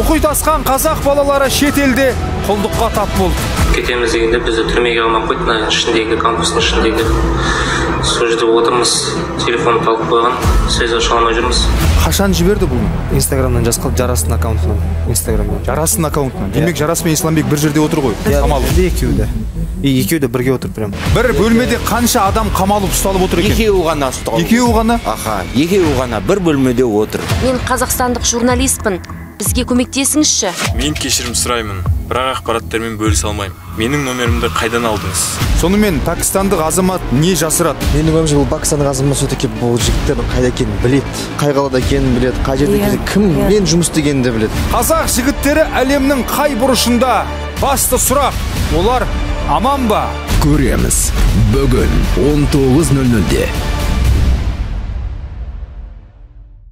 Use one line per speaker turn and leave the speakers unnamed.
мұхит асқан қазақ балалары шетелде құлдыққа тап болды.
Кетеміз дегенде бізді түрмеге қамап қойды мына ішіндегі кампустың ішіндегі сол жерде отырмыз телефонды алып қойған связь аша алмай жүрміз.
Қашан жіберді бұл?
Инстаграмнан жазып қалып жарастың аккаунтынан инстаграмнан.
Жарасын аккаунтынан? Демек жарас пен исламбек бір жерде отыр ғой қамалып
екеуі де. И екеуі де бірге отыр прям.
Бір бөлмеде қанша адам қамалып ұсталып отыр екен?
Екеуі ғана ұсталып
екеуі ғана?
Аха екеуі ғана бір бөлмеде отыр.
Мен қазақстандық журналистпін. Бізге көмектесіңізші.
Мен кешірім сұраймын. Бірақ ақпараттармен бөлісе алмаймын. Менің номерімді қайдан алдыңыз?
Сонымен пәкістандық азамат не жасырады?
Менің ойымша бұл пәкістандық азамат все таки бұл жігіттердің қайда екенін біледі қай қалада екенін біледі қай жерде екенін кіммен жұмыс істегенін де біледі.
Қазақ жігіттері әлемнің қай бұрышында? Басты сұрақ олар аман ба?
Көреміз. Бүгін 19.00-де